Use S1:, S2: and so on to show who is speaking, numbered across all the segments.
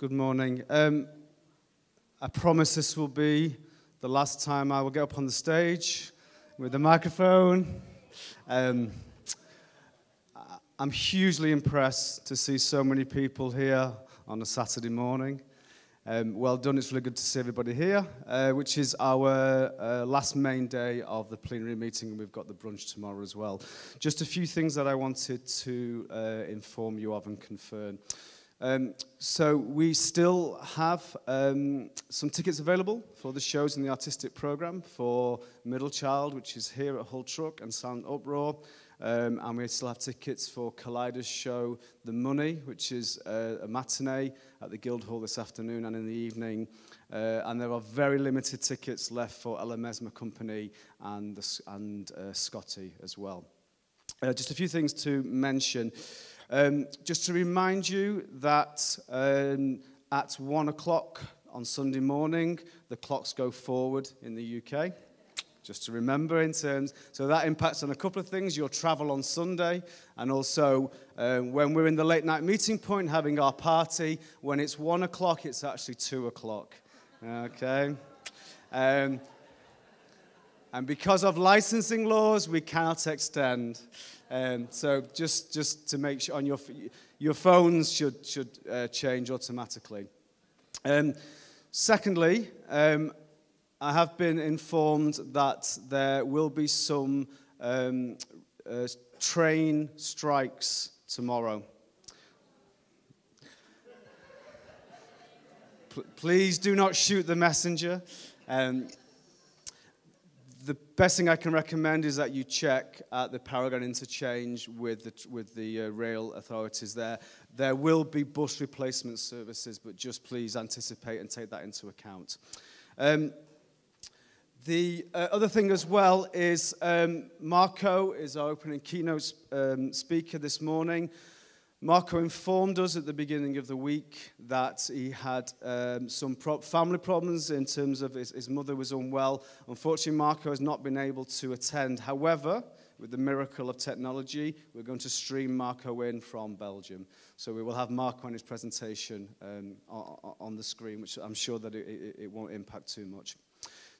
S1: Good morning. Um, I promise this will be the last time I will get up on the stage with the microphone. Um, I'm hugely impressed to see so many people here on a Saturday morning. Um, well done, it's really good to see everybody here, uh, which is our uh, last main day of the plenary meeting, and we've got the brunch tomorrow as well. Just a few things that I wanted to uh, inform you of and confirm. Um, so we still have um, some tickets available for the shows in the artistic program for Middle Child, which is here at Hull Truck and Sound Uproar. Um, and we still have tickets for Collider's show The Money, which is uh, a matinee at the Guildhall this afternoon and in the evening. Uh, and there are very limited tickets left for Ella Mesmer Company and, the, and uh, Scotty as well. Uh, just a few things to mention. Um, just to remind you that um, at one o'clock on Sunday morning, the clocks go forward in the UK. Just to remember in terms, so that impacts on a couple of things your travel on Sunday, and also um, when we're in the late night meeting point having our party, when it's one o'clock, it's actually two o'clock. Okay? Um, and because of licensing laws, we cannot extend. Um, so just, just to make sure on your, your phones should, should uh, change automatically. Um, secondly, um, I have been informed that there will be some um, uh, train strikes tomorrow. P- please do not shoot the messenger. Um, the best thing I can recommend is that you check at the Paragon interchange with the, with the uh, rail authorities there. There will be bus replacement services, but just please anticipate and take that into account. Um, the uh, other thing as well is um, Marco is our opening keynote um, speaker this morning. Marco informed us at the beginning of the week that he had um, some pro- family problems in terms of his, his mother was unwell. Unfortunately, Marco has not been able to attend. However, with the miracle of technology, we're going to stream Marco in from Belgium. So we will have Marco on his presentation um, on, the screen, which I'm sure that it, it, it won't impact too much.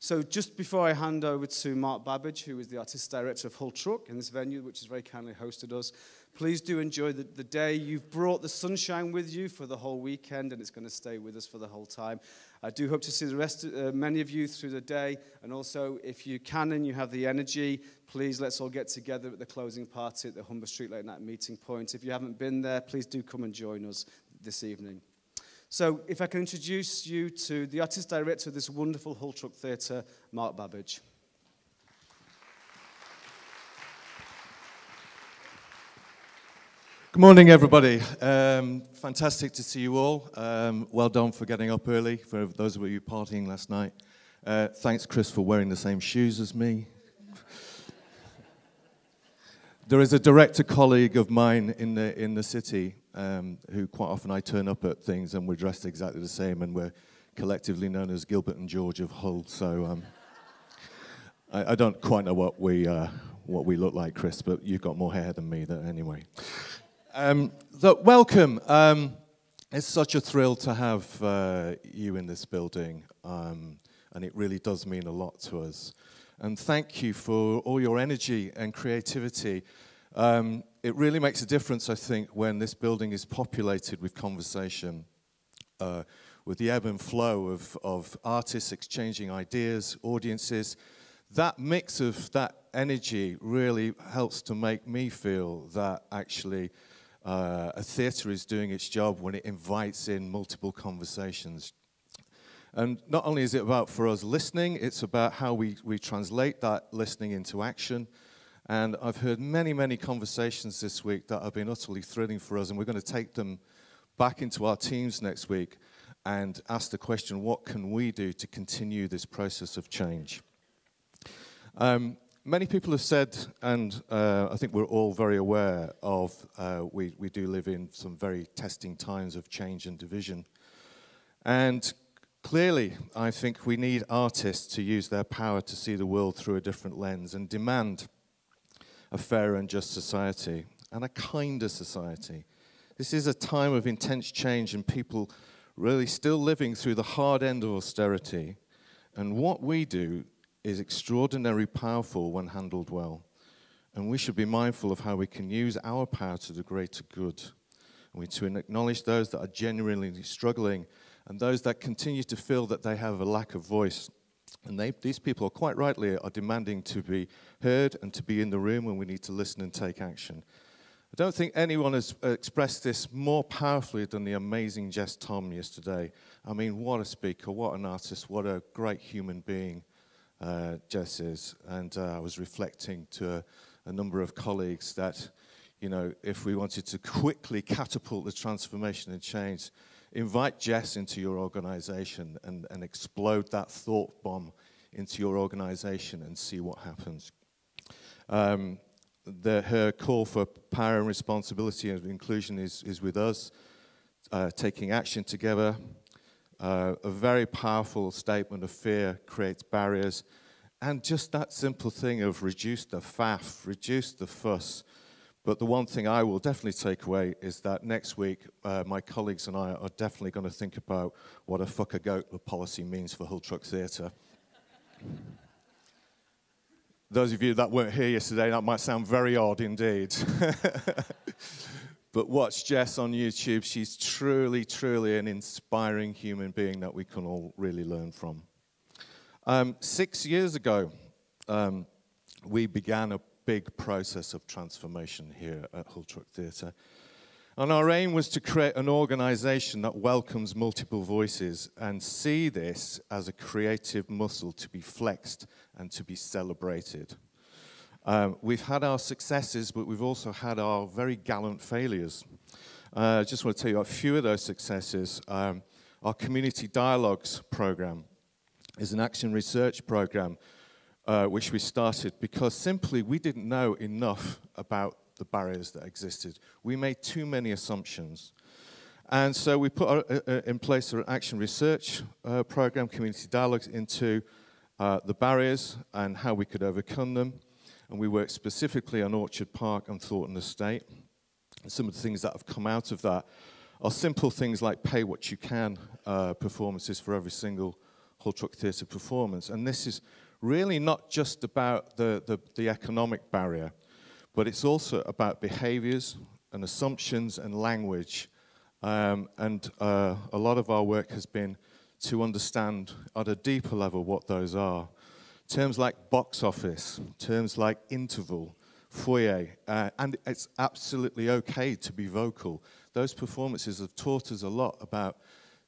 S1: So just before I hand over to Mark Babbage, who is the artistic director of Hull Truck in this venue, which has very kindly hosted us, please do enjoy the, the day. You've brought the sunshine with you for the whole weekend, and it's going to stay with us for the whole time. I do hope to see the rest, of, uh, many of you through the day, and also if you can and you have the energy, please let's all get together at the closing party at the Humber Street Late Night Meeting Point. If you haven't been there, please do come and join us this evening. So, if I can introduce you to the artist director of this wonderful Hull Truck Theatre, Mark Babbage.
S2: Good morning, everybody. Um, fantastic to see you all. Um, well done for getting up early, for those of you partying last night. Uh, thanks, Chris, for wearing the same shoes as me. there is a director colleague of mine in the, in the city um, who quite often I turn up at things and we're dressed exactly the same and we're collectively known as Gilbert and George of Hull. So um, I, I, don't quite know what we, uh, what we look like, Chris, but you've got more hair than me that, anyway. Um, so welcome. Um, it's such a thrill to have uh, you in this building, um, and it really does mean a lot to us. And thank you for all your energy and creativity. Um, it really makes a difference, I think, when this building is populated with conversation, uh, with the ebb and flow of, of artists exchanging ideas, audiences. That mix of that energy really helps to make me feel that actually uh, a theatre is doing its job when it invites in multiple conversations. And not only is it about for us listening, it's about how we, we translate that listening into action and I've heard many, many conversations this week that have been utterly thrilling for us, and we're going to take them back into our teams next week and ask the question what can we do to continue this process of change? Um, many people have said, and uh, I think we're all very aware of, uh, we, we do live in some very testing times of change and division. And clearly, I think we need artists to use their power to see the world through a different lens and demand a fairer and just society and a kinder society. This is a time of intense change and people really still living through the hard end of austerity. And what we do is extraordinarily powerful when handled well. And we should be mindful of how we can use our power to the greater good. And we to acknowledge those that are genuinely struggling and those that continue to feel that they have a lack of voice. And they, these people, are quite rightly, are demanding to be heard and to be in the room when we need to listen and take action. I don't think anyone has expressed this more powerfully than the amazing Jess Thom yesterday. I mean, what a speaker, what an artist, what a great human being uh. And uh, I was reflecting to a, a number of colleagues that, you know, if we wanted to quickly catapult the transformation and change, invite Jess into your organization and, and explode that thought bomb into your organization and see what happens. Um, the, her call for power and responsibility and inclusion is, is with us, uh, taking action together. Uh, a very powerful statement of fear creates barriers. And just that simple thing of reduce the faff, reduce the fuss. But the one thing I will definitely take away is that next week, uh, my colleagues and I are definitely going to think about what a fuck a goat policy means for Hull Truck Theatre. Those of you that weren't here yesterday, that might sound very odd indeed. but watch Jess on YouTube. She's truly, truly an inspiring human being that we can all really learn from. Um, six years ago, um, we began a big process of transformation here at Hull Truck Theatre. And our aim was to create an organization that welcomes multiple voices and see this as a creative muscle to be flexed and to be celebrated. Um, we've had our successes, but we've also had our very gallant failures. Uh, I just want to tell you a few of those successes. Um, our Community Dialogues program is an action research program uh, which we started because simply we didn't know enough about the barriers that existed. We made too many assumptions. And so we put uh, uh, in place an action research uh, program, community dialogues, into uh, the barriers and how we could overcome them. And we worked specifically on Orchard Park and Thornton Estate. And some of the things that have come out of that are simple things like pay what you can uh, performances for every single Hull Truck Theatre performance. And this is really not just about the, the, the economic barrier, but it's also about behaviors and assumptions and language. Um, and uh, a lot of our work has been to understand at a deeper level what those are. Terms like box office, terms like interval, foyer, uh, and it's absolutely okay to be vocal. Those performances have taught us a lot about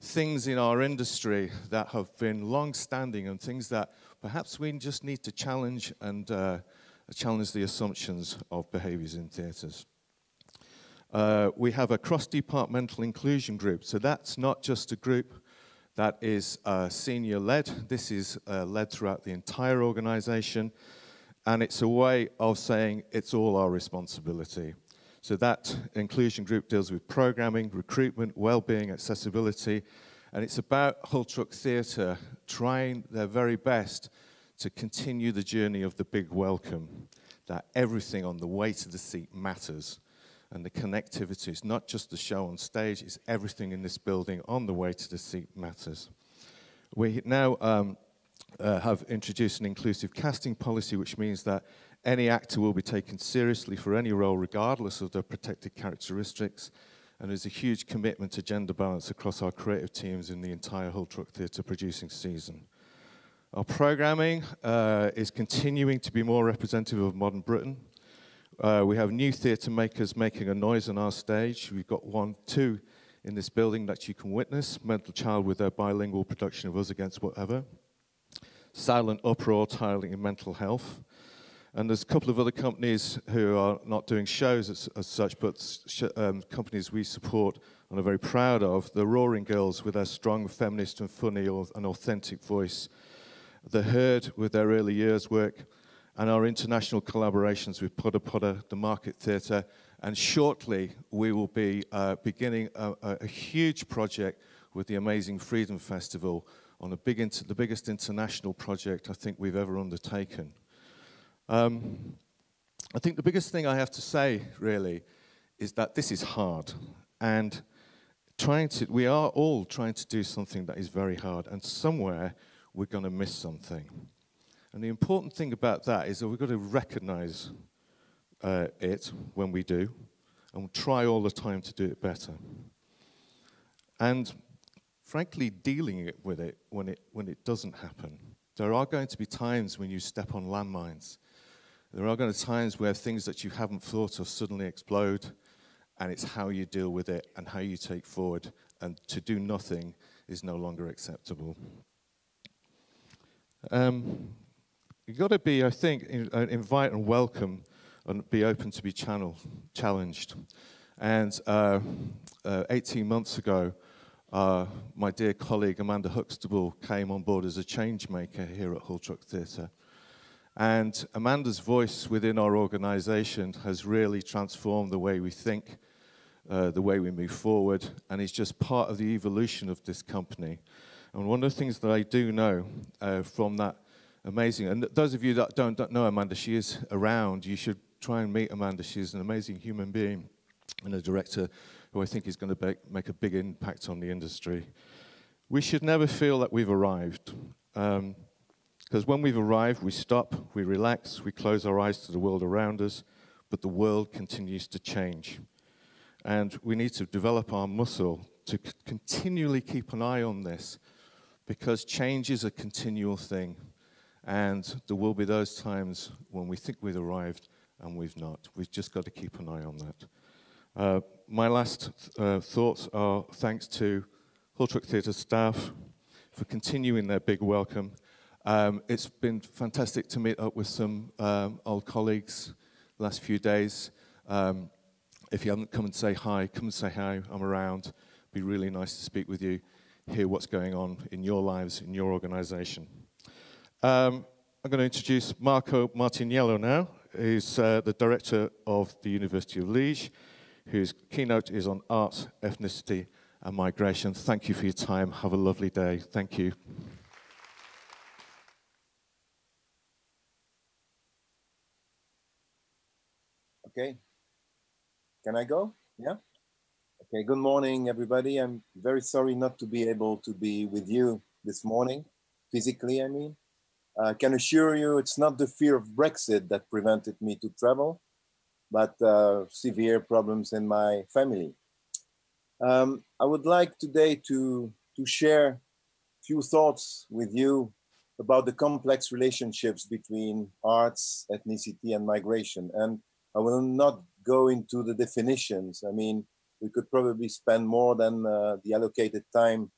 S2: things in our industry that have been long standing and things that perhaps we just need to challenge and uh, challenge the assumptions of behaviors in theatres. Uh, we have a cross-departmental inclusion group. So that's not just a group that is uh, senior led. This is uh, led throughout the entire organization. And it's a way of saying it's all our responsibility. So that inclusion group deals with programming, recruitment, well-being, accessibility, and it's about Hull Truck Theatre trying their very best to continue the journey of the big welcome that everything on the way to the seat matters. And the connectivity is not just the show on stage, it's everything in this building on the way to the seat matters. We now um, uh, have introduced an inclusive casting policy, which means that any actor will be taken seriously for any role, regardless of their protected characteristics. And there's a huge commitment to gender balance across our creative teams in the entire Hull Truck Theatre producing season. Our programming uh, is continuing to be more representative of modern Britain. Uh, we have new theatre makers making a noise on our stage. We've got one, two in this building that you can witness. Middle Child with their bilingual production of Us Against Whatever. Silent Uproar tiling in mental health. And there's a couple of other companies who are not doing shows as, as such, but um, companies we support and are very proud of. The Roaring Girls with their strong feminist and funny and authentic voice the Herd with their early years work, and our international collaborations with Pudder Pudder, the Market Theatre, and shortly we will be uh, beginning a, a, huge project with the Amazing Freedom Festival on big the biggest international project I think we've ever undertaken. Um, I think the biggest thing I have to say, really, is that this is hard. And trying to, we are all trying to do something that is very hard, and somewhere we're going to miss something. And the important thing about that is that we've got to recognize uh, it when we do, and we'll try all the time to do it better. And frankly, dealing with it when it, when it doesn't happen. There are going to be times when you step on landmines. There are going to be times where things that you haven't thought of suddenly explode, and it's how you deal with it and how you take forward. And to do nothing is no longer acceptable. Um, you've got to be, I think, in, uh, invite and welcome and be open to be channel, challenged. And uh, uh, 18 months ago, uh, my dear colleague Amanda Huxtable came on board as a change maker here at Hull Truck Theatre. And Amanda's voice within our organization has really transformed the way we think, uh, the way we move forward, and is just part of the evolution of this company. And one of the things that I do know uh, from that amazing, and those of you that don't, don't know Amanda, she is around. You should try and meet Amanda. She's an amazing human being and a director who I think is going to make a big impact on the industry. We should never feel that we've arrived. Because um, when we've arrived, we stop, we relax, we close our eyes to the world around us, but the world continues to change. And we need to develop our muscle to continually keep an eye on this because change is a continual thing. And there will be those times when we think we've arrived and we've not. We've just got to keep an eye on that. Uh, my last uh, thoughts are thanks to Hull Truck Theatre staff for continuing their big welcome. Um, it's been fantastic to meet up with some um, old colleagues the last few days. Um, if you haven't come and say hi, come and say hi. I'm around. It'd be really nice to speak with you, hear what's going on in your lives, in your organization. Um, I'm going to introduce Marco Martiniello now, who's uh, the director of the University of Liège whose keynote is on art, ethnicity, and migration. Thank you for your time. Have a lovely day. Thank you.
S3: Okay. Can I go? Yeah? Okay, good morning, everybody. I'm very sorry not to be able to be with you this morning, physically, I mean. I can assure you it's not the fear of Brexit that prevented me to travel but uh, severe problems in my family. Um, I would like today to, to share a few thoughts with you about the complex relationships between arts, ethnicity, and migration. And I will not go into the definitions. I mean, we could probably spend more than uh, the allocated time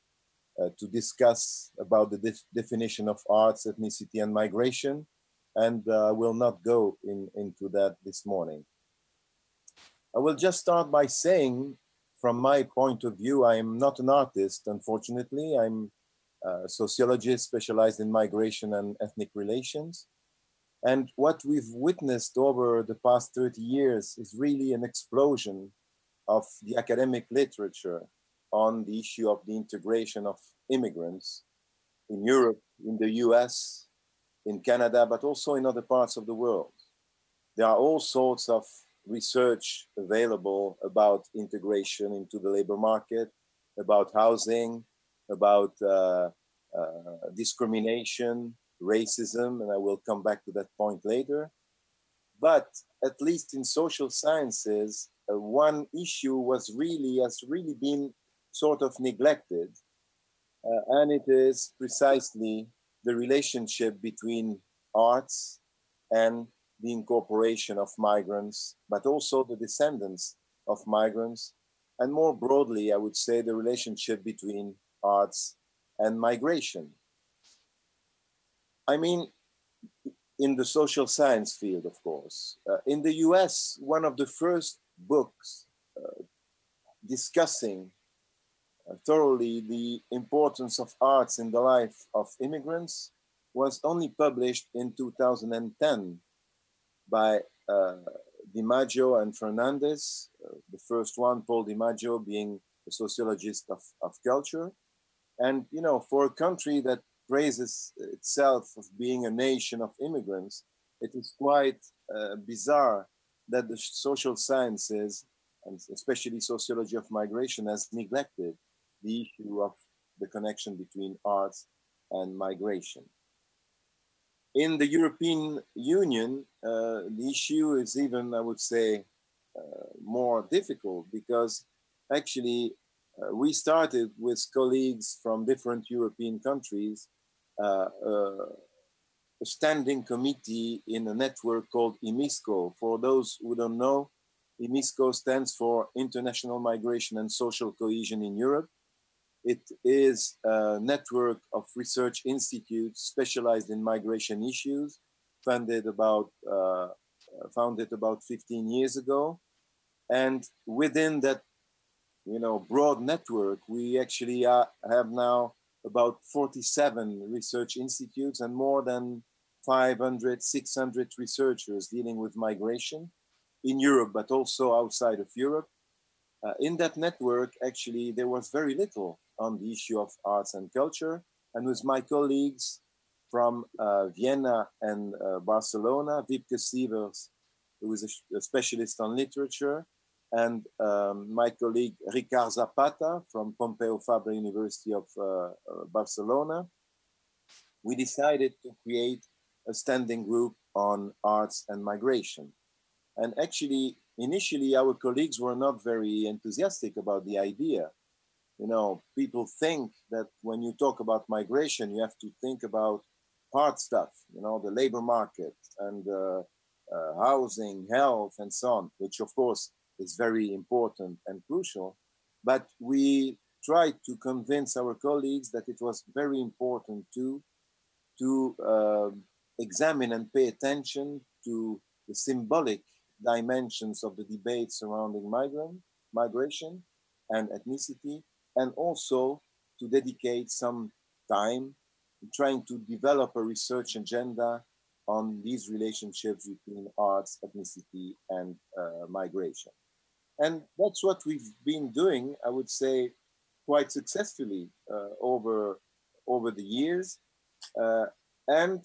S3: uh, to discuss about the def definition of arts, ethnicity, and migration. And uh, I will not go in, into that this morning. I will just start by saying, from my point of view, I am not an artist, unfortunately. I'm a sociologist specialized in migration and ethnic relations. And what we've witnessed over the past 30 years is really an explosion of the academic literature on the issue of the integration of immigrants in Europe, in the US, in Canada, but also in other parts of the world. There are all sorts of research available about integration into the labor market, about housing, about uh, uh, discrimination, racism, and I will come back to that point later. But at least in social sciences, uh, one issue was really has really been sort of neglected, uh, and it is precisely the relationship between arts and the incorporation of migrants, but also the descendants of migrants. And more broadly, I would say the relationship between arts and migration. I mean, in the social science field, of course. Uh, in the US, one of the first books uh, discussing thoroughly the importance of arts in the life of immigrants was only published in 2010 by uh, DiMaggio and Fernandez. Uh, the first one, Paul DiMaggio, being a sociologist of, of culture. And, you know, for a country that praises itself of being a nation of immigrants, it is quite uh, bizarre that the social sciences and especially sociology of migration, has neglected the issue of the connection between arts and migration. In the European Union, uh, the issue is even, I would say, uh, more difficult because actually uh, we started with colleagues from different European countries, uh, uh, a standing committee in a network called IMISCOE. For those who don't know, IMISCOE stands for International Migration and Social Cohesion in Europe. It is a network of research institutes specialized in migration issues, funded about uh, founded about 15 years ago. And within that, you know, broad network, we actually are, have now about 47 research institutes and more than 500, 600 researchers dealing with migration in Europe, but also outside of Europe. Uh, in that network, actually, there was very little on the issue of arts and culture. And with my colleagues from uh, Vienna and uh, Barcelona, Wiebke Sievers, who is a, a, specialist on literature, and um, my colleague Ricard Zapata from Pompeu Fabra University of uh, uh, Barcelona, we decided to create a standing group on arts and migration. And actually, initially, our colleagues were not very enthusiastic about the idea you know, people think that when you talk about migration, you have to think about hard stuff, you know, the labor market and uh, uh, housing, health, and so on, which of course is very important and crucial. But we tried to convince our colleagues that it was very important to to uh, examine and pay attention to the symbolic dimensions of the debate surrounding migrant migration and ethnicity and also to dedicate some time trying to develop a research agenda on these relationships between arts, ethnicity, and uh, migration. And that's what we've been doing, I would say, quite successfully uh, over, over the years. Uh, and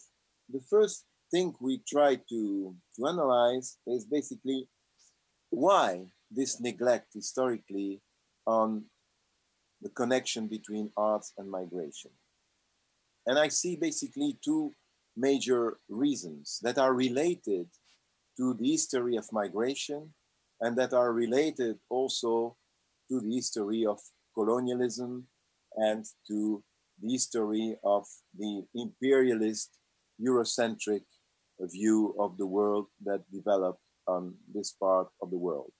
S3: the first thing we try to, to analyze is basically why this neglect historically on the connection between arts and migration. And I see basically two major reasons that are related to the history of migration and that are related also to the history of colonialism and to the history of the imperialist Eurocentric view of the world that developed on this part of the world.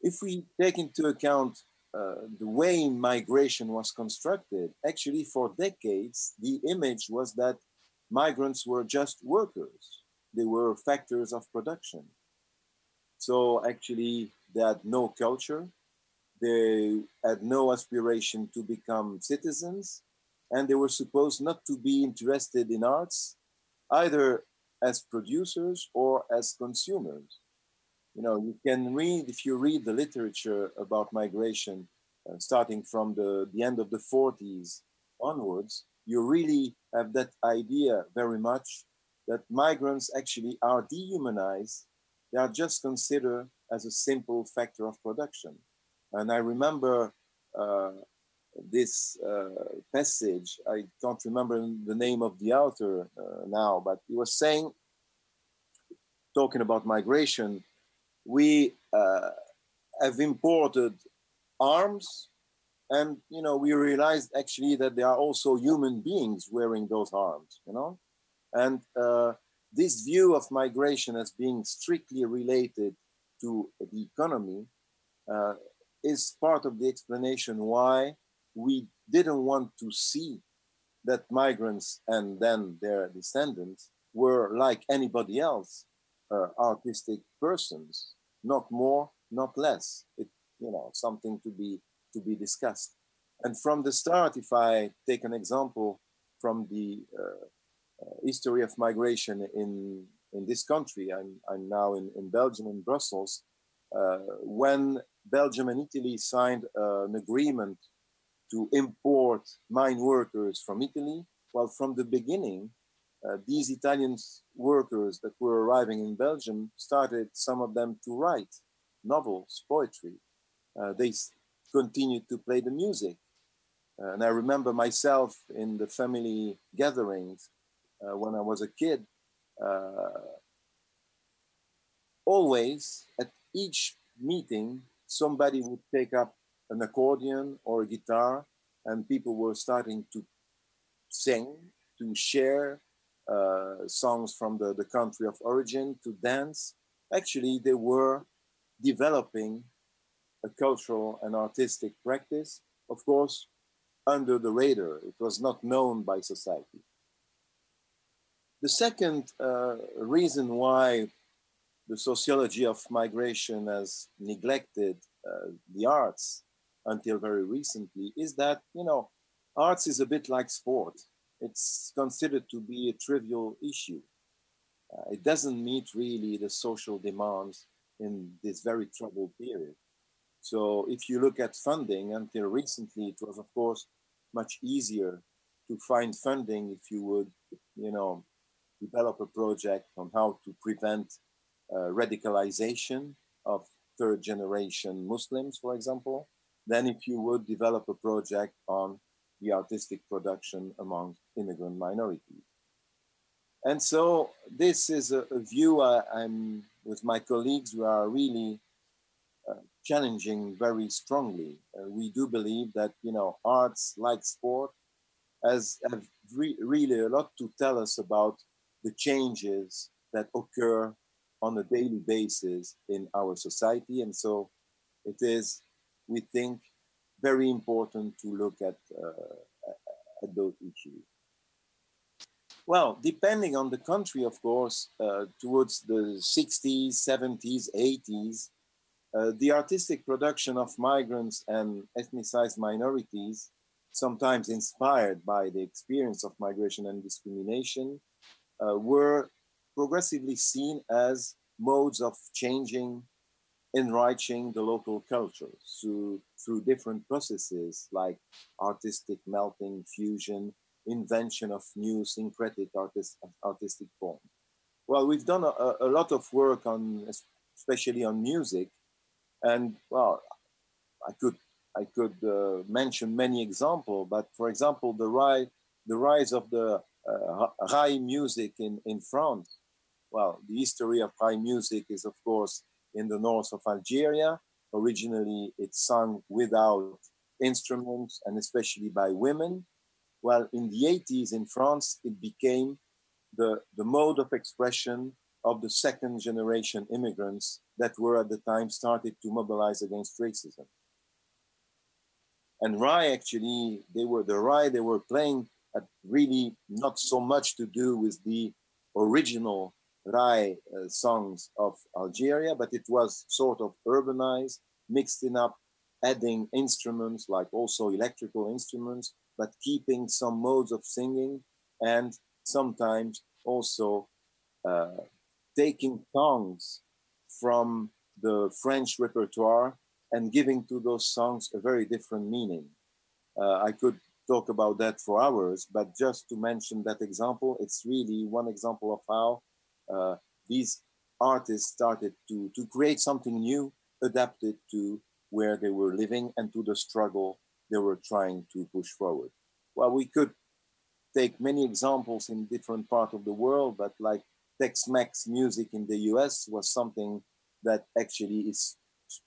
S3: If we take into account uh, the way migration was constructed, actually for decades, the image was that migrants were just workers. They were factors of production. So actually, they had no culture. They had no aspiration to become citizens. And they were supposed not to be interested in arts, either as producers or as consumers you know, you can read, if you read the literature about migration, uh, starting from the, the end of the 40s onwards, you really have that idea very much that migrants actually are dehumanized. They are just considered as a simple factor of production. And I remember uh, this uh, passage, I can't remember the name of the author uh, now, but he was saying, talking about migration, we uh, have imported arms and you know we realized actually that there are also human beings wearing those arms you know? And uh, this view of migration as being strictly related to the economy uh, is part of the explanation why we didn't want to see that migrants and then their descendants were like anybody else uh, artistic persons not more, not less. It, you know, something to be to be discussed. And from the start, if I take an example from the uh, uh, history of migration in in this country, I'm I'm now in, in Belgium in Brussels. Uh, when Belgium and Italy signed uh, an agreement to import mine workers from Italy, well, from the beginning, uh, these Italian workers that were arriving in Belgium started, some of them, to write novels, poetry. Uh, they continued to play the music. Uh, and I remember myself in the family gatherings uh, when I was a kid, uh, always at each meeting, somebody would take up an accordion or a guitar, and people were starting to sing, to share songs from the, the country of origin, to dance. Actually, they were developing a cultural and artistic practice, of course, under the radar. It was not known by society. The second uh, reason why the sociology of migration has neglected uh, the arts until very recently is that, you know, arts is a bit like sport. It's considered to be a trivial issue. Uh, it doesn't meet really the social demands in this very troubled period. So if you look at funding, until recently, it was of course much easier to find funding if you would, you know, develop a project on how to prevent uh, radicalization of third generation Muslims, for example, than if you would develop a project on the artistic production among immigrant minorities. And so this is a, a view I, am with my colleagues who are really uh, challenging very strongly. Uh, we do believe that you know arts like sport has have re really a lot to tell us about the changes that occur on a daily basis in our society, and so it is, we think, very important to look at uh, at those issues. Well, depending on the country, of course, uh, towards the 60s, 70s, 80s, uh, the artistic production of migrants and ethnicized minorities, sometimes inspired by the experience of migration and discrimination, uh, were progressively seen as modes of changing, enriching the local culture through, through different processes like artistic melting, fusion, invention of new syncretic artist, artistic form. Well, we've done a, a, lot of work on, especially on music, and well, I could I could uh, mention many examples, but for example, the rise the rise of the uh, raï music in in France. Well, the history of raï music is of course in the north of Algeria. Originally, it's sung without instruments and especially by women. Well, in the 80s in France, it became the, the mode of expression of the second generation immigrants that were at the time started to mobilize against racism. And raï actually, they were the raï they were playing had really not so much to do with the original raï uh, songs of Algeria, but it was sort of urbanized, mixed in up, adding instruments like also electrical instruments but keeping some modes of singing and sometimes also uh, taking songs from the French repertoire and giving to those songs a very different meaning. Uh, I could talk about that for hours, but just to mention that example, it's really one example of how uh, these artists started to, to create something new, adapted to where they were living and to the struggle they were trying to push forward. Well, we could take many examples in different parts of the world, but like Tex-Mex music in the US was something that actually is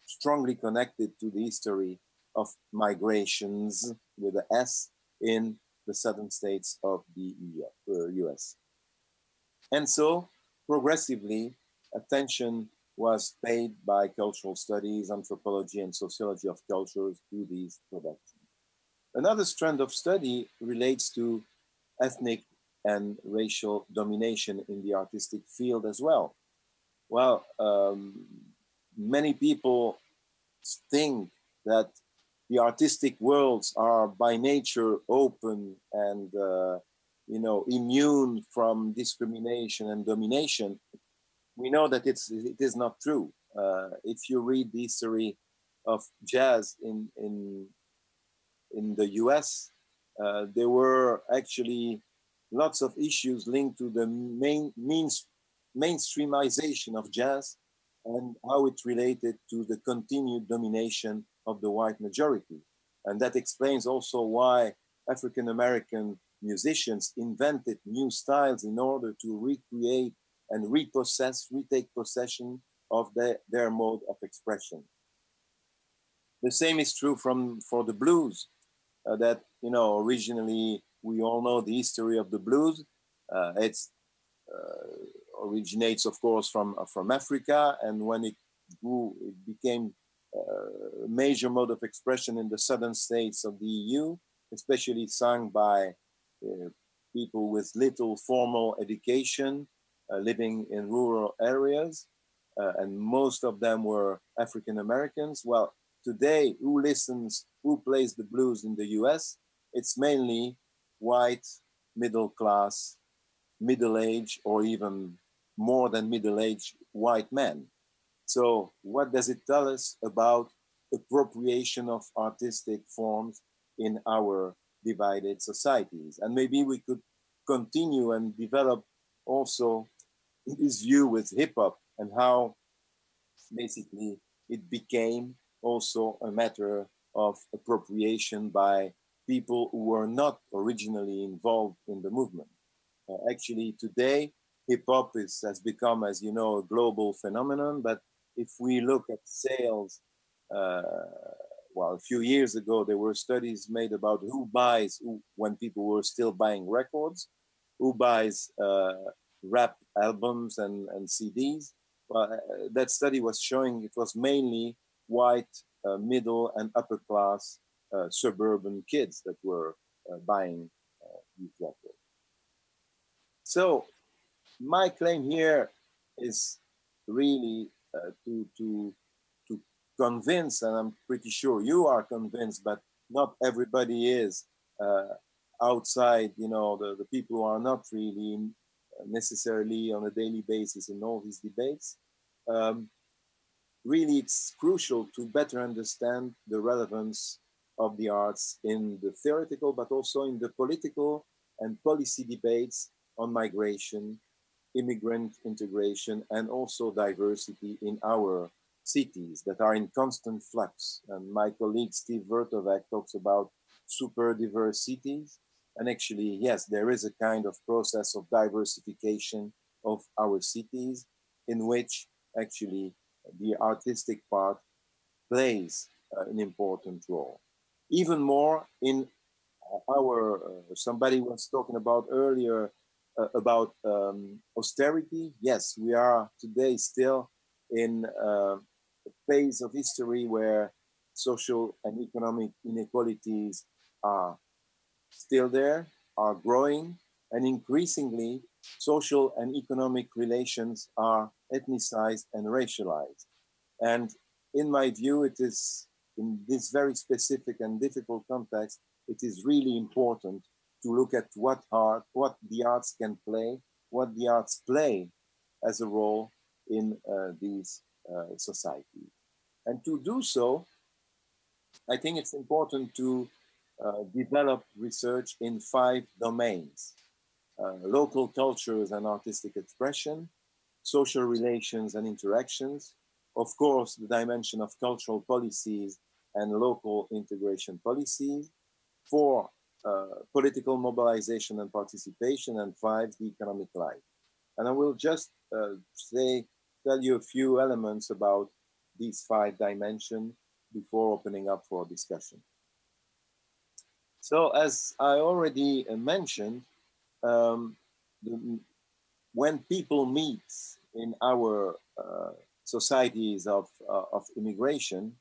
S3: strongly connected to the history of migrations with the S in the southern states of the US. Uh, and so progressively, attention was paid by cultural studies, anthropology, and sociology of cultures to these productions. Another strand of study relates to ethnic and racial domination in the artistic field as well. Well, um, many people think that the artistic worlds are by nature open and uh, you know immune from discrimination and domination. We know that it's it is not true. Uh, if you read the history of jazz in in in the US, uh, there were actually lots of issues linked to the main means, mainstreamization of jazz and how it related to the continued domination of the white majority. And that explains also why African American musicians invented new styles in order to recreate and repossess, retake possession of the, their mode of expression. The same is true from for the blues, uh, that you know originally we all know the history of the blues. Uh, it's uh, originates, of course, from from Africa, and when it grew, it became uh, a major mode of expression in the southern states of the EU, especially sung by uh, people with little formal education, uh, living in rural areas, uh, and most of them were African Americans. Well, today, who listens, who plays the blues in the US? It's mainly white, middle class, middle age, or even more than middle age white men. So, what does it tell us about appropriation of artistic forms in our divided societies? And maybe we could continue and develop also this view with hip hop and how basically it became also a matter of appropriation by people who were not originally involved in the movement. Uh, actually, today, hip hop is, has become, as you know, a global phenomenon. But if we look at sales, uh, well, a few years ago, there were studies made about who buys who, when people were still buying records, who buys uh, rap albums and, and CDs. Well, uh, that study was showing it was mainly white, uh, middle, and upper class uh, suburban kids that were uh, buying uh, these records. So, my claim here is really to, to, to convince, and I'm pretty sure you are convinced, but not everybody is outside, you know, the, the people who are not really necessarily on a daily basis in all these debates. Um, really, it's crucial to better understand the relevance of the arts in the theoretical, but also in the political and policy debates on migration, immigrant integration, and also diversity in our cities that are in constant flux. And my colleague Steve Vertovec talks about super diverse cities. And actually, yes, there is a kind of process of diversification of our cities in which actually the artistic part plays uh, an important role. Even more in our, uh, somebody was talking about earlier uh, about um, austerity. Yes, we are today still in uh, phase of history where social and economic inequalities are still there, are growing, and increasingly social and economic relations are ethnicized and racialized. And in my view, it is in this very specific and difficult context, it is really important to look at what art, what the arts can play, what the arts play as a role in uh, these uh, societies. And to do so, I think it's important to uh, develop research in five domains. Uh, local cultures and artistic expression, social relations and interactions, of course, the dimension of cultural policies and local integration policies, four, uh, political mobilization and participation, and five, the economic life. And I will just uh, say, tell you a few elements about these five dimensions before opening up for discussion. So, as I already uh, mentioned, um, the, when people meet in our uh, societies of, uh, of immigration,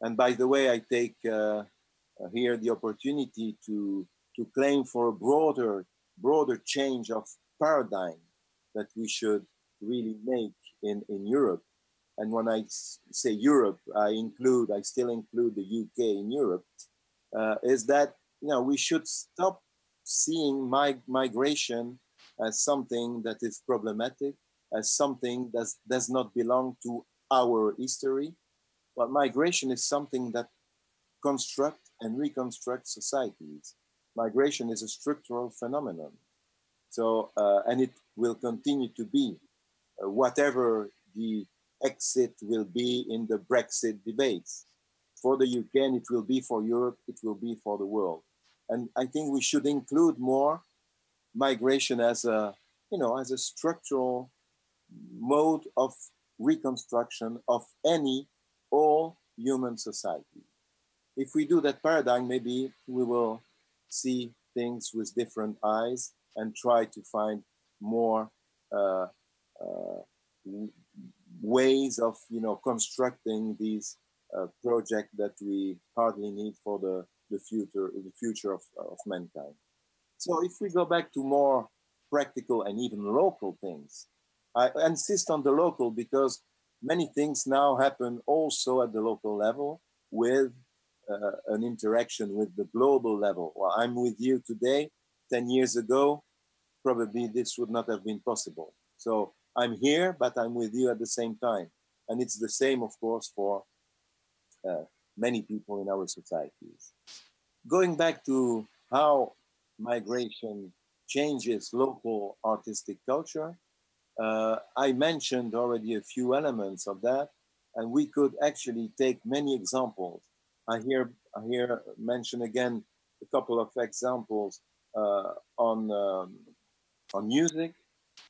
S3: and by the way, I take uh, uh, here the opportunity to, to claim for a broader, broader change of paradigm that we should really make in, in Europe. And when I say Europe, I include, I still include the UK in Europe, uh, is that you know, we should stop seeing mig- migration as something that is problematic, as something that does not belong to our history. But migration is something that construct and reconstruct societies. Migration is a structural phenomenon. So, uh, and it will continue to be, uh, whatever the exit will be in the Brexit debates. For the UK, and it will be for Europe, it will be for the world. And I think we should include more migration as a, you know, as a structural mode of reconstruction of any all human society. If we do that paradigm, maybe we will see things with different eyes and try to find more uh, uh, ways of you know constructing these uh, projects that we hardly need for the, the future the future of, of mankind. So if we go back to more practical and even local things, I insist on the local because many things now happen also at the local level with uh, an interaction with the global level. Well, I'm with you today. 10 years ago, probably this would not have been possible. So I'm here, but I'm with you at the same time. And it's the same, of course, for uh, many people in our societies. Going back to how migration changes local artistic culture, uh, I mentioned already a few elements of that, and we could actually take many examples. I hear, I hear mention again a couple of examples uh, on, um, on music,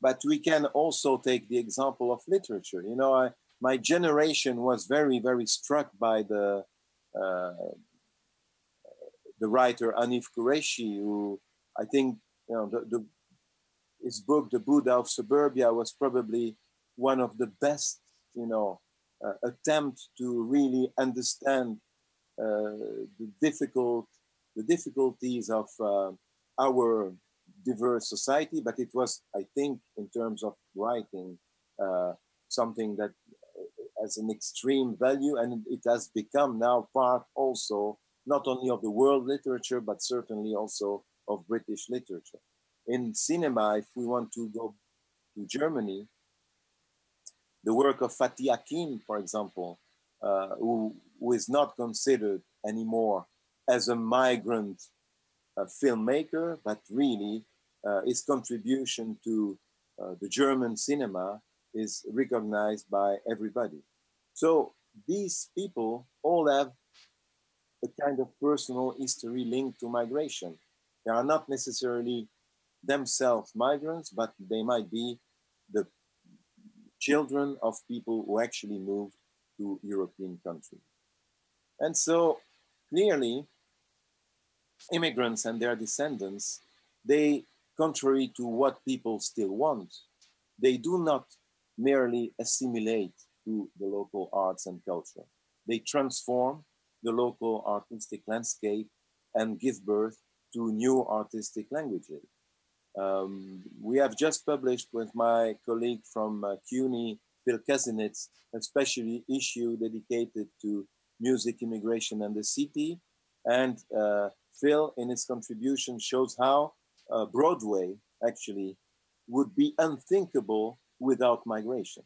S3: but we can also take the example of literature. You know, I, my generation was very, very struck by the uh, the writer Hanif Kureishi, who I think you know the, the, his book The Buddha of Suburbia was probably one of the best you know uh, attempt to really understand uh, the difficult the difficulties of uh, our diverse society, but it was, I think, in terms of writing, uh, something that has an extreme value, and it has become now part also not only of the world literature, but certainly also of British literature. In cinema, if we want to go to Germany, the work of Fatih Akin, for example, uh, who, who is not considered anymore as a migrant uh, filmmaker, but really uh, his contribution to uh, the German cinema is recognized by everybody. So these people all have a kind of personal history linked to migration. They are not necessarily themselves migrants, but they might be the children of people who actually moved to European countries. And so clearly, immigrants and their descendants, they contrary to what people still want, they do not merely assimilate to the local arts and culture. They transform the local artistic landscape and give birth to new artistic languages. Um, we have just published with my colleague from uh, CUNY, Phil Kasinitz, a special issue dedicated to music, immigration, and the city. And uh, Phil, in his contribution, shows how uh, Broadway actually would be unthinkable without migration.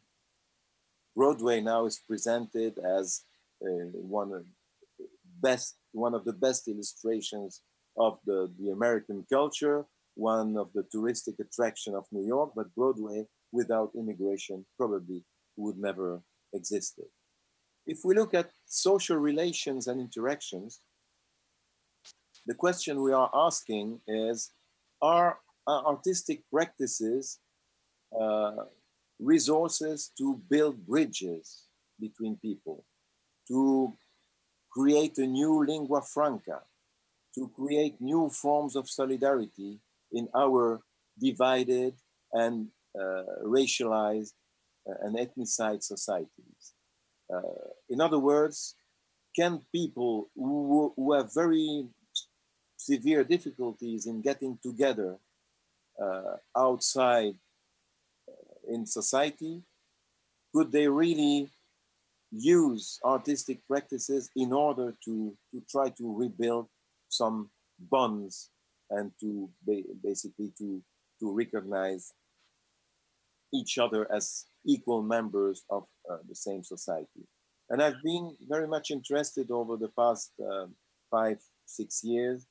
S3: Broadway now is presented as uh, one of best one of the best illustrations of the, the American culture, one of the touristic attraction of New York, but Broadway without immigration probably would never existed. If we look at social relations and interactions, the question we are asking is are uh, artistic practices uh, resources to build bridges between people, to create a new lingua franca, to create new forms of solidarity in our divided and uh, racialized uh, and ethnicized societies. Uh, in other words, can people who, who have very severe difficulties in getting together uh, outside uh, in society, could they really use artistic practices in order to, to try to rebuild some bonds and to ba basically to, to recognize each other as equal members of uh, the same society. And I've been very much interested over the past uh, five, six years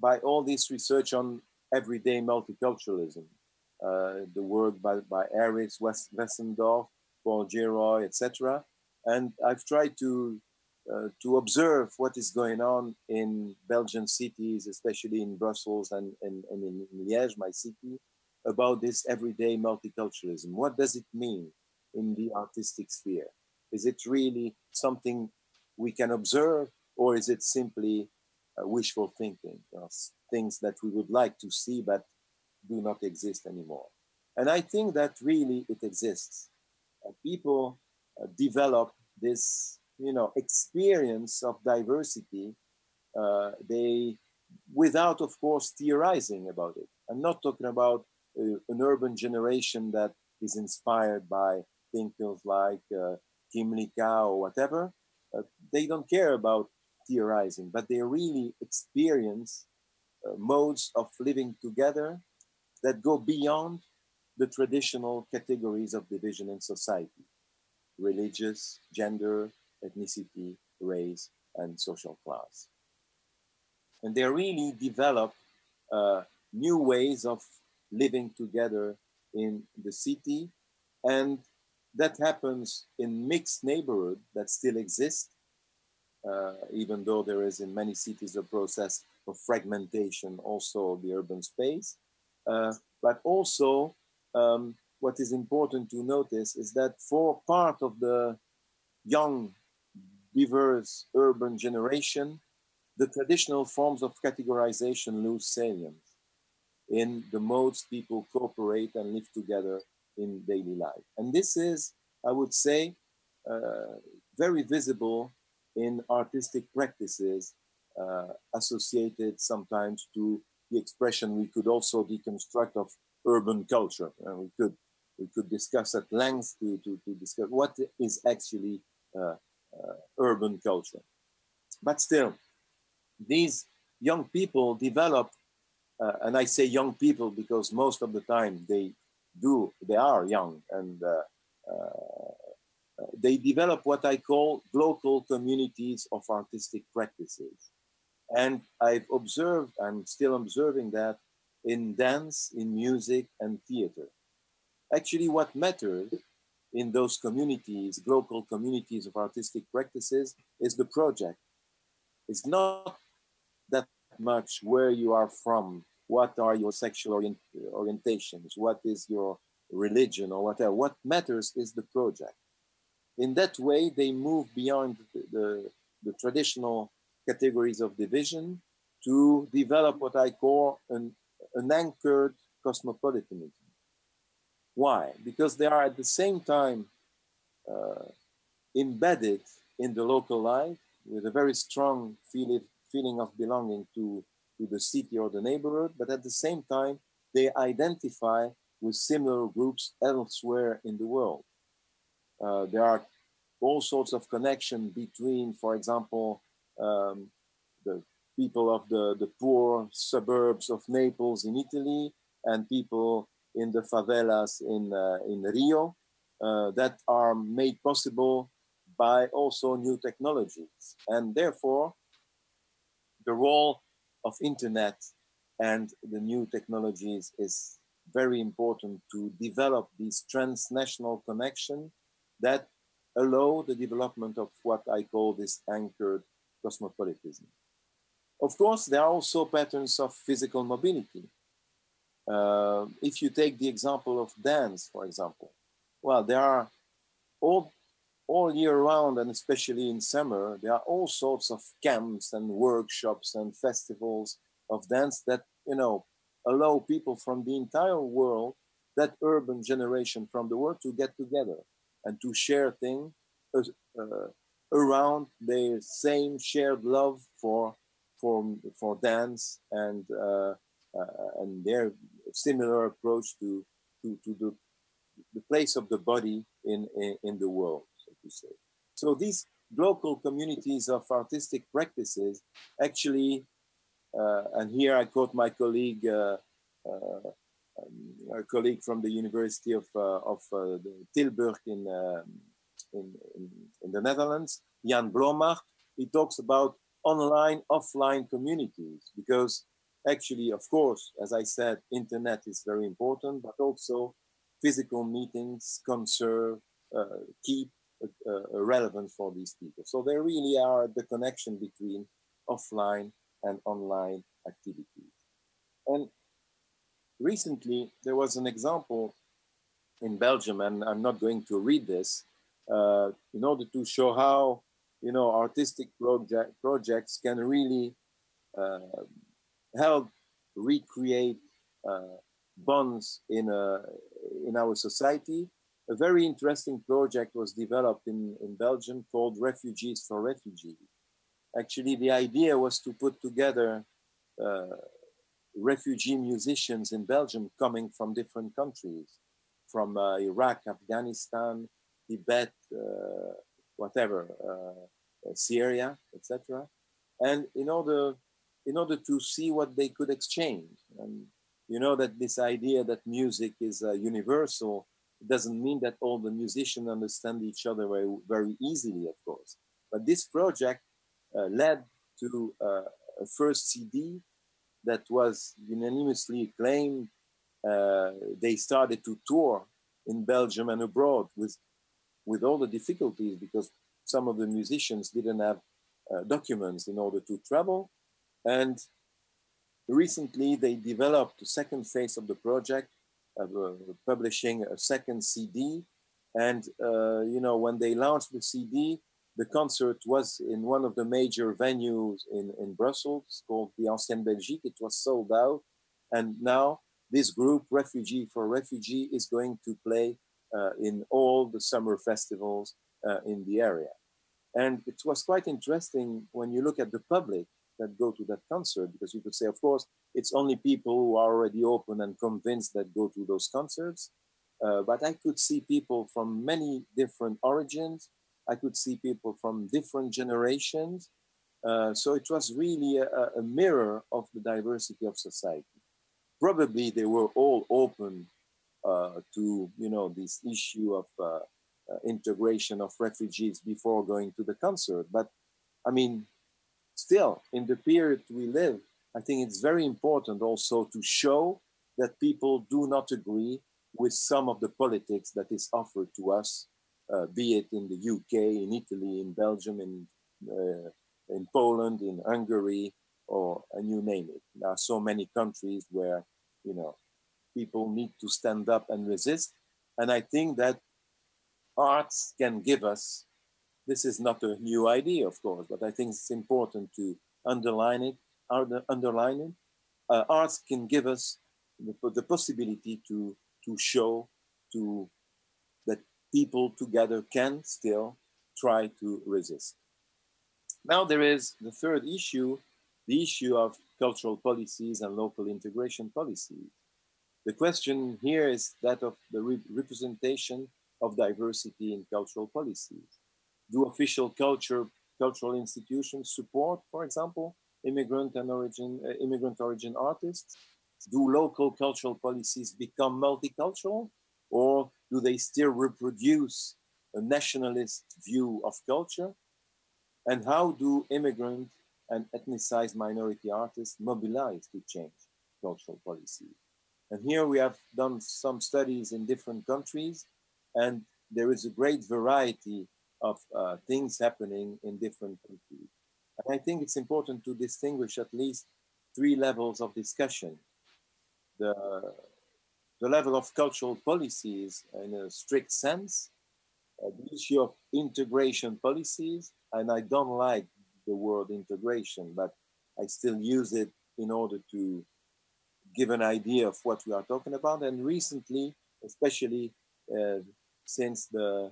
S3: by all this research on everyday multiculturalism, uh, the work by, by Iris West Wessendorf, Paul Gilroy, etc. And I've tried to uh, to observe what is going on in Belgian cities, especially in Brussels and, and, and in Liège, my city, about this everyday multiculturalism. What does it mean in the artistic sphere? Is it really something we can observe, or is it simply wishful thinking, you know, things that we would like to see but do not exist anymore? And I think that really it exists. Uh, people uh, develop this, you know, experience of diversity. Uh, they, without of course theorizing about it. I'm not talking about uh, an urban generation that is inspired by thinkers like uh, Kymlicka or whatever. Uh, they don't care about theorizing, but they really experience uh, modes of living together that go beyond the traditional categories of division in society religious, gender, ethnicity, race, and social class. And they really develop uh, new ways of living together in the city. And that happens in mixed neighborhood that still exist, even though there is in many cities a process of fragmentation also of the urban space. Uh, but also um, what is important to notice is that for part of the young, diverse urban generation, the traditional forms of categorization lose salience in the modes people cooperate and live together in daily life. And this is, I would say, uh, very visible in artistic practices uh, associated sometimes to the expression we could also deconstruct of urban culture. And we could we could discuss at length to, to, to discuss what is actually uh, uh, urban culture. But still, these young people develop, uh, and I say young people because most of the time they do, they are young and uh, they develop what I call local communities of artistic practices. And I've observed, I'm still observing that in dance, in music, and theater. Actually, what matters in those communities, local communities of artistic practices, is the project. It's not that much where you are from, what are your sexual orient orientations, what is your religion or whatever. What matters is the project. In that way, they move beyond the, the, the traditional categories of division to develop what I call an, an anchored cosmopolitanism. Why? Because they are at the same time uh, embedded in the local life with a very strong feel feeling of belonging to, to the city or the neighborhood, but at the same time, they identify with similar groups elsewhere in the world. Uh, there are all sorts of connection between, for example, um, the people of the, the poor suburbs of Naples in Italy and people in the favelas in, uh, in Rio uh, that are made possible by also new technologies. And therefore, the role of internet and the new technologies is very important to develop these transnational connection that allow the development of what I call this anchored cosmopolitanism. Of course, there are also patterns of physical mobility. Uh, if you take the example of dance, for example, well, there are all, all year round, and especially in summer, there are all sorts of camps and workshops and festivals of dance that, you know, allow people from the entire world, that urban generation from the world, to get together and to share things uh, around their same shared love for for for dance and uh, uh, and their similar approach to, to, to the, the place of the body in, in, in the world, so to say. So these local communities of artistic practices actually, uh, and here I quote my colleague, uh, uh, a colleague from the University of, uh, of uh, Tilburg in, um, in, in, in, the Netherlands, Jan Blommaert, he talks about online, offline communities because actually, of course, as I said, internet is very important, but also physical meetings conserve uh, keep relevant for these people. So they really are the connection between offline and online activities. And recently, there was an example in Belgium, and I'm not going to read this, uh, in order to show how you know artistic project, projects can really uh, help recreate uh, bonds in a, in our society. A very interesting project was developed in, in Belgium called Refugees for Refugees. Actually, the idea was to put together uh, refugee musicians in Belgium coming from different countries, from uh, Iraq, Afghanistan, Tibet, uh, whatever, uh, Syria, etc. And in order, in order to see what they could exchange. And you know that this idea that music is uh, universal doesn't mean that all the musicians understand each other very, very easily, of course. But this project uh, led to uh, a first CD that was unanimously acclaimed. Uh, they started to tour in Belgium and abroad with, with all the difficulties because some of the musicians didn't have uh, documents in order to travel. And recently they developed the second phase of the project, uh, publishing a second CD. And, uh, you know, when they launched the CD, the concert was in one of the major venues in, in Brussels called the Ancienne Belgique. It was sold out. And now this group, Refugee for Refugee, is going to play uh, in all the summer festivals uh, in the area. And it was quite interesting when you look at the public that go to that concert, because you could say, of course, it's only people who are already open and convinced that go to those concerts. Uh, but I could see people from many different origins, I could see people from different generations. Uh, so it was really a, a, mirror of the diversity of society. Probably they were all open uh, to, you know, this issue of uh, uh integration of refugees before going to the concert. But I mean, still, in the period we live, I think it's very important also to show that people do not agree with some of the politics that is offered to us be it in the UK, in Italy, in Belgium, in, uh, in Poland, in Hungary, or and you name it. There are so many countries where, you know, people need to stand up and resist. And I think that arts can give us, this is not a new idea, of course, but I think it's important to underline it, underline it. Uh, arts can give us the, the possibility to, to show, to people together can still try to resist. Now there is the third issue, the issue of cultural policies and local integration policies. The question here is that of the re representation of diversity in cultural policies. Do official culture, cultural institutions support, for example, immigrant and origin, uh, immigrant origin artists? Do local cultural policies become multicultural? Or do they still reproduce a nationalist view of culture? And how do immigrant and ethnicized minority artists mobilize to change cultural policy? And here we have done some studies in different countries, and there is a great variety of uh, things happening in different countries. And I think it's important to distinguish at least three levels of discussion. The the level of cultural policies in a strict sense, uh, the issue of integration policies, and I don't like the word integration, but I still use it in order to give an idea of what we are talking about. And recently, especially uh, since the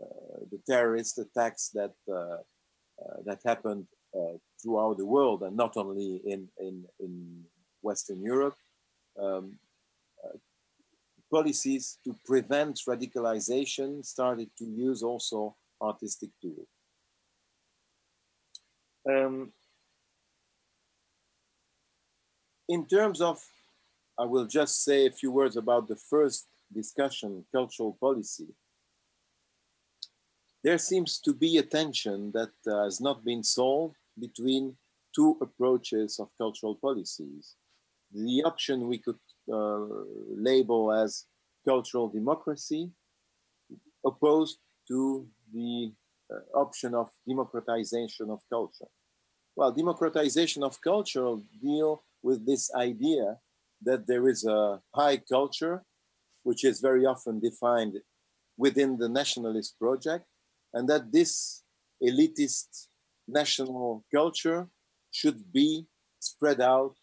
S3: uh, the terrorist attacks that uh, uh, that happened uh, throughout the world, and not only in in, in Western Europe, um, policies to prevent radicalization started to use also artistic tools. Um, in terms of, I will just say a few words about the first discussion, cultural policy. There seems to be a tension that uh, has not been solved between two approaches of cultural policies. The option we could label as cultural democracy opposed to the uh, option of democratization of culture. Well, democratization of culture deal with this idea that there is a high culture, which is very often defined within the nationalist project, and that this elitist national culture should be spread out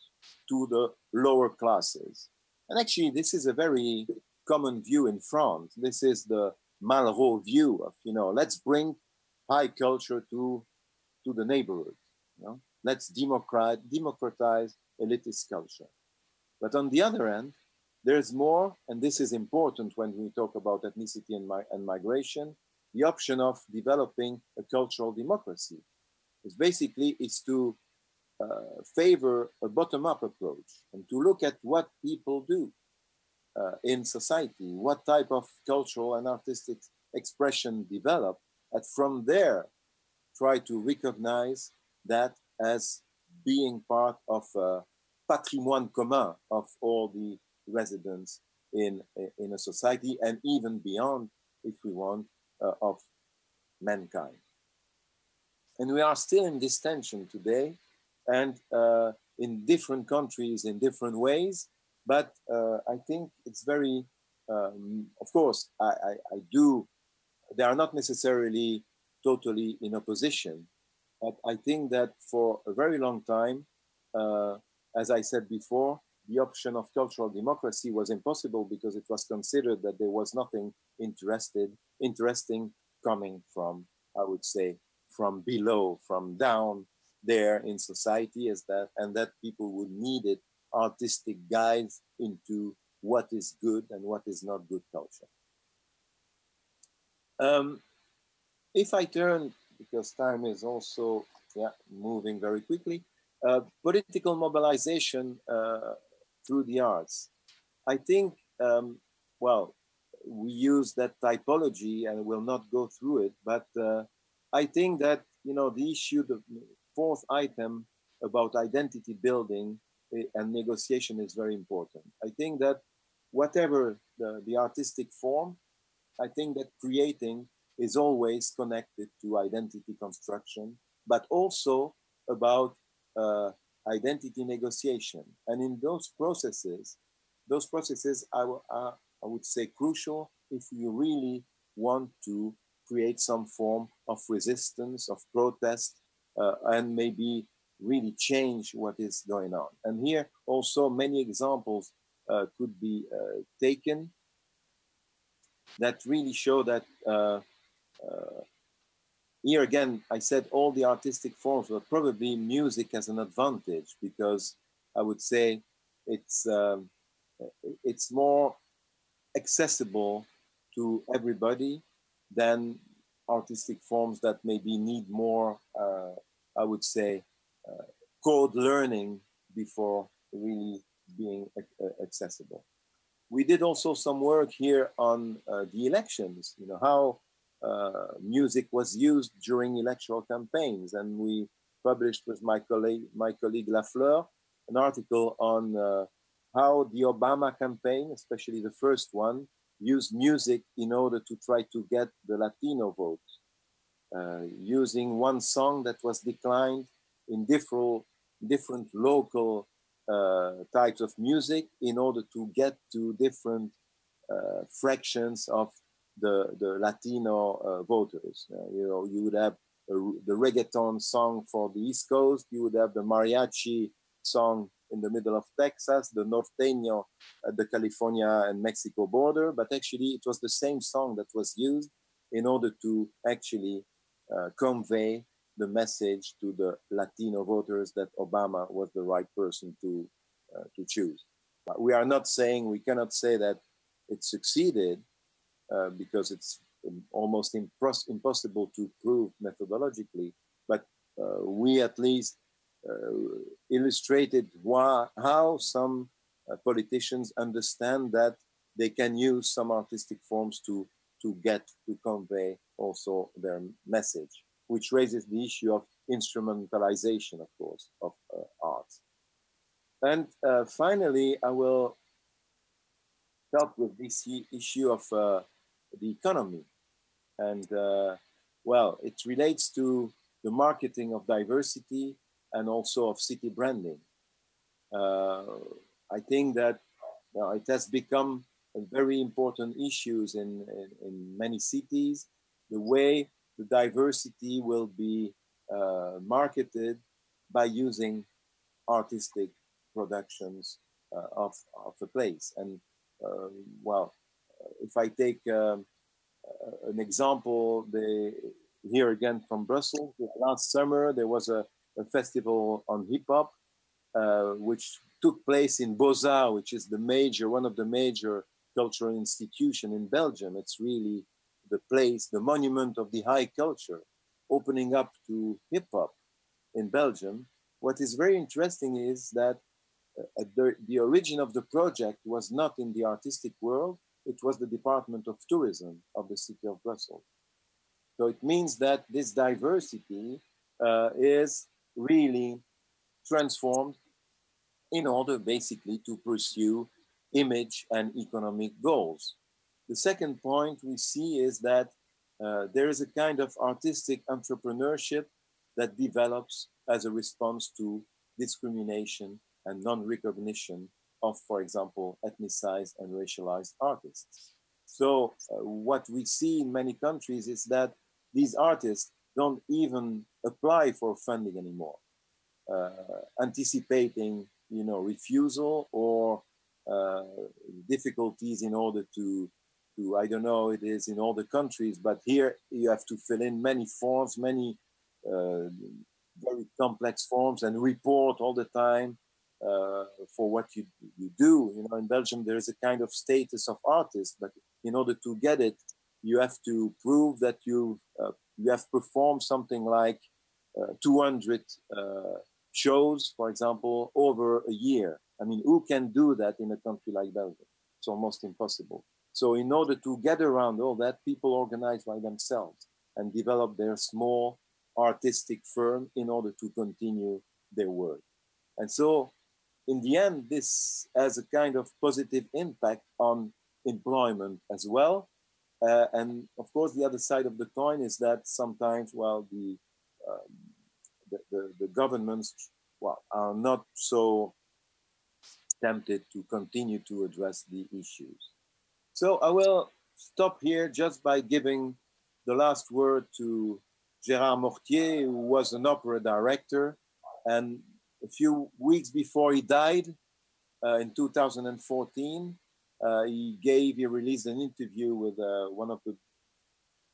S3: to the lower classes. And actually, this is a very common view in France. This is the Malraux view of, you know, let's bring high culture to, to the neighborhood. You know? Let's democrat, democratize elitist culture. But on the other hand, there's more, and this is important when we talk about ethnicity and, mi and migration, the option of developing a cultural democracy. It's basically is to uh, favor a bottom-up approach and to look at what people do uh, in society, what type of cultural and artistic expression develop, and from there try to recognize that as being part of a patrimoine commun of all the residents in, in a society and even beyond, if we want, uh, of mankind. And we are still in this tension today and uh, in different countries in different ways. But uh, I think it's very, um, of course, I, I, I, do, they are not necessarily totally in opposition. But I think that for a very long time, uh, as I said before, the option of cultural democracy was impossible because it was considered that there was nothing interested, interesting coming from, I would say, from below, from down there in society is that and that people would need it artistic guides into what is good and what is not good culture. Um, if I turn, because time is also yeah, moving very quickly, uh, political mobilization uh, through the arts. I think, um, well, we use that typology and will not go through it, but uh, I think that, you know, the issue, the, fourth item about identity building eh, and negotiation is very important. I think that whatever the, the artistic form, I think that creating is always connected to identity construction, but also about uh, identity negotiation. And in those processes, those processes are, are, I would say, crucial if you really want to create some form of resistance, of protest, and maybe really change what is going on. And here also many examples uh, could be uh, taken that really show that uh, uh, here again, I said all the artistic forms, but probably music has an advantage because I would say it's um, it's more accessible to everybody than artistic forms that maybe need more, uh, I would say, uh, code learning before really being accessible. We did also some work here on uh, the elections, you know, how uh, music was used during electoral campaigns. And we published with my colleague, my colleague Lafleur an article on uh, how the Obama campaign, especially the first one, used music in order to try to get the Latino vote, uh, using one song that was declined in different, different local uh, types of music in order to get to different uh, fractions of the, the Latino uh, voters. Uh, you know, you would have a, the reggaeton song for the East Coast, you would have the mariachi song in the middle of Texas, the norteño at the California and Mexico border, but actually it was the same song that was used in order to actually uh, convey the message to the Latino voters that Obama was the right person to, uh, to choose. But we are not saying, we cannot say that it succeeded uh, because it's almost impos impossible to prove methodologically, but uh, we at least uh, illustrated why, how some uh, politicians understand that they can use some artistic forms to, to get to convey also their message, which raises the issue of instrumentalization, of course, of uh, art. And uh, finally, I will talk with this issue of uh, the economy. And uh, well, it relates to the marketing of diversity and also of city branding. Uh, I think that it has become a very important issues in, in, in, many cities, the way the diversity will be uh, marketed by using artistic productions uh, of, of a place. And uh, well, if I take um, an example, they, here again from Brussels, last summer there was a, a festival on hip hop, uh, which took place in Beaux-Arts, which is the major, one of the major cultural institution in Belgium. It's really the place, the monument of the high culture, opening up to hip hop in Belgium. What is very interesting is that uh, the, the origin of the project was not in the artistic world, it was the Department of Tourism of the city of Brussels. So it means that this diversity uh, is really transformed in order basically to pursue image and economic goals. The second point we see is that uh, there is a kind of artistic entrepreneurship that develops as a response to discrimination and non-recognition of, for example, ethnicized and racialized artists. So uh, what we see in many countries is that these artists don't even apply for funding anymore, uh, anticipating, you know, refusal or uh, difficulties in order to, to, I don't know, it is in all the countries, but here you have to fill in many forms, many uh, very complex forms and report all the time uh, for what you, you do. You know, in Belgium, there is a kind of status of artist, but in order to get it, you have to prove that you uh, you have performed something like uh, 200 uh, shows, for example, over a year. I mean, who can do that in a country like Belgium? It's almost impossible. So, in order to get around all that, people organize by themselves and develop their small artistic firm in order to continue their work. And so, in the end, this has a kind of positive impact on employment as well. Uh, and of course, the other side of the coin is that sometimes, well, the, um, the, the, the, governments well, are not so tempted to continue to address the issues. So I will stop here just by giving the last word to Gérard Mortier, who was an opera director and a few weeks before he died uh, in 2014, uh, he gave, he released an interview with uh, one of the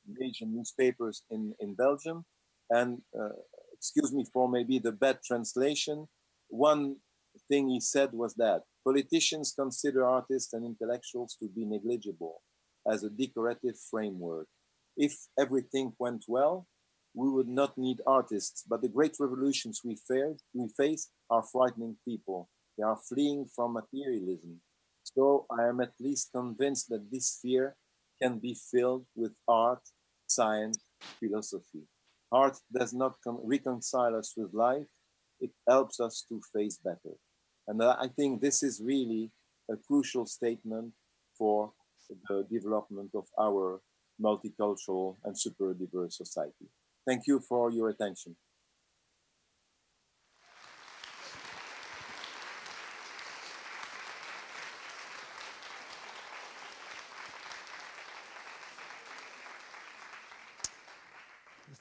S3: major newspapers in, in Belgium. And uh, excuse me for maybe the bad translation. One thing he said was that politicians consider artists and intellectuals to be negligible as a decorative framework. If everything went well, we would not need artists, but the great revolutions we, fared, we face are frightening people. They are fleeing from materialism. So I am at least convinced that this fear can be filled with art, science, philosophy. Art does not reconcile us with life, it helps us to face better. And I think this is really a crucial statement for the development of our multicultural and super diverse society. Thank you for your attention.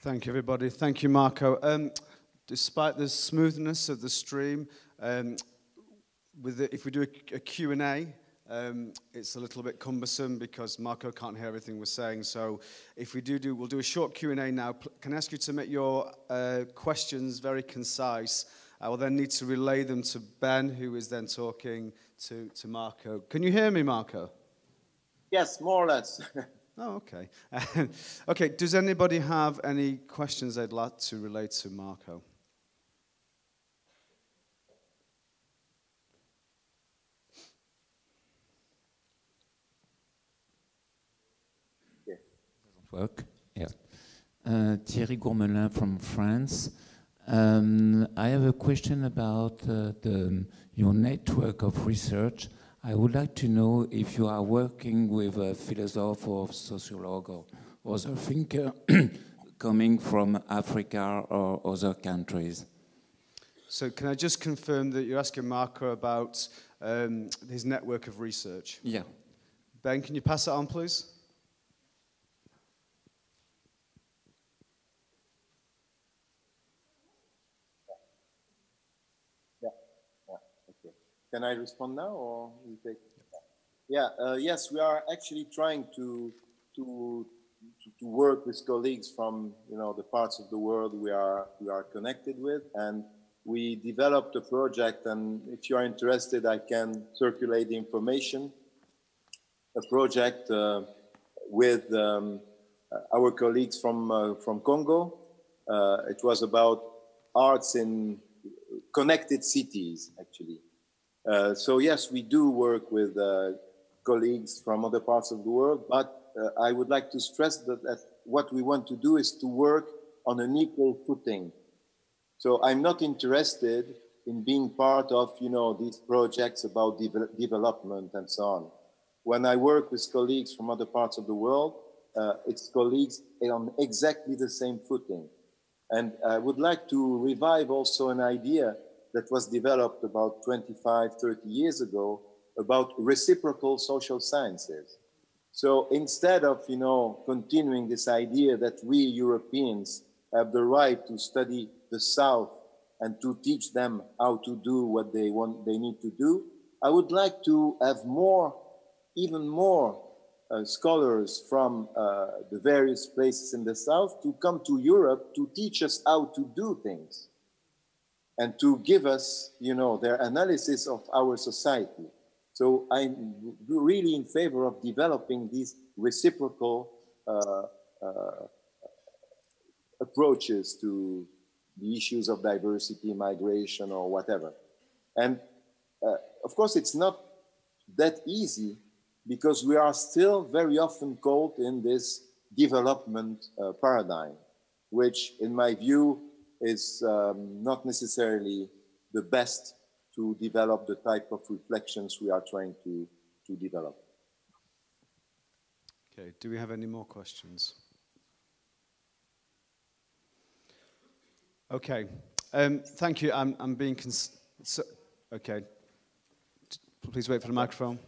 S1: Thank you, everybody. Thank you, Marco. Um, despite the smoothness of the stream, um, with the, if we do a, a Q&A, um, it's a little bit cumbersome because Marco can't hear everything we're saying. So if we do do, we'll do a short Q&A now. Can I ask you to make your uh, questions very concise? I will then need to relay them to Ben, who is then talking to, to Marco. Can you hear me, Marco?
S3: Yes, more or less.
S1: oh, okay. okay, does anybody have any questions they'd like to relate to Marco?
S4: work. Yeah. Uh, Thierry Gourmelin from France. Um, I have a question about uh, the, your network of research. I would like to know if you are working with a philosopher or sociologist or, other thinker coming from Africa or other countries.
S1: So can I just confirm that you're asking Marco about um, his network of research?
S4: Yeah.
S1: Ben, can you pass it on, please?
S3: Can I respond now or we take? Yeah, uh, yes, we are actually trying to, to, to work with colleagues from, you know, the parts of the world we are, we are connected with. And we developed a project and if you are interested, I can circulate the information. A project uh, with um, our colleagues from, uh, from Congo. Uh, it was about arts in connected cities, actually. Uh, so yes, we do work with uh, colleagues from other parts of the world, but uh, I would like to stress that, that, what we want to do is to work on an equal footing. So I'm not interested in being part of, you know, these projects about de development and so on. When I work with colleagues from other parts of the world, uh, it's colleagues on exactly the same footing. And I would like to revive also an idea that was developed about 25, 30 years ago about reciprocal social sciences. So instead of, you know, continuing this idea that we Europeans have the right to study the South and to teach them how to do what they want, they need to do, I would like to have more, even more uh, scholars from uh, the various places in the South to come to Europe to teach us how to do things and to give us, you know, their analysis of our society. So I'm really in favor of developing these reciprocal uh, uh, approaches to the issues of diversity, migration, or whatever. And uh, of course, it's not that easy because we are still very often caught in this development uh, paradigm, which, in my view, is um, not necessarily the best to develop the type of reflections we are trying to, to develop.
S1: Okay, do we have any more questions? Okay, um, thank you. I'm, I'm being, so, okay. Please wait for the microphone.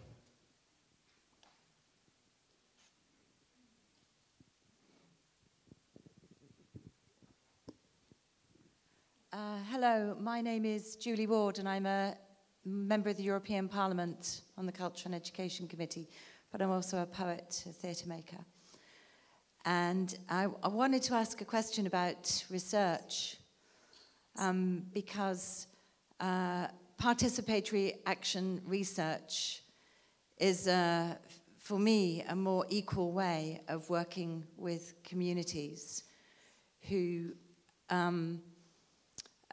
S5: Uh, hello, my name is Julie Ward, and I'm a member of the European Parliament on the Culture and Education Committee, but I'm also a poet, a theatre maker. And I, I, wanted to ask a question about research, um, because uh, participatory action research is, uh, for me, a more equal way of working with communities who um,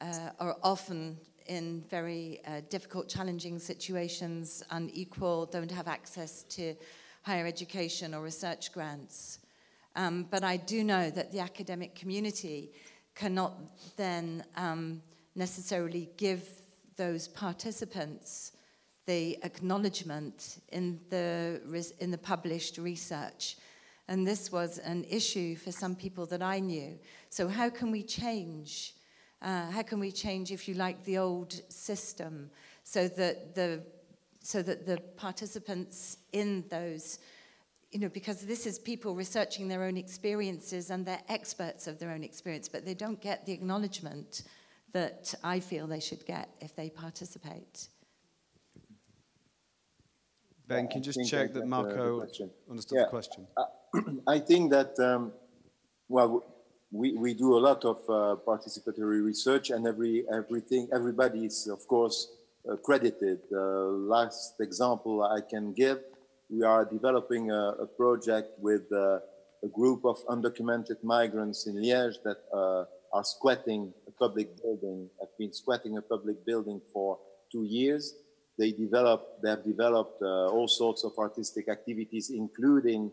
S5: uh, are often in very uh, difficult, challenging situations, unequal, don't have access to higher education or research grants. Um, but I do know that the academic community cannot then um, necessarily give those participants the acknowledgement in the, in the published research. And this was an issue for some people that I knew. So how can we change uh, how can we change, if you like, the old system so that the so that the participants in those, you know, because this is people researching their own experiences and they're experts of their own experience, but they don't get the acknowledgement that I feel they should get if they participate.
S1: Ben, can you just check that Marco understood yeah. the question?
S3: I think that, um, well, we, we do a lot of uh, participatory research and every everything everybody is of course uh, credited. Uh, last example I can give, we are developing a, a project with uh, a group of undocumented migrants in Liège that uh, are squatting a public building, have been squatting a public building for two years. They developed, they have developed uh, all sorts of artistic activities, including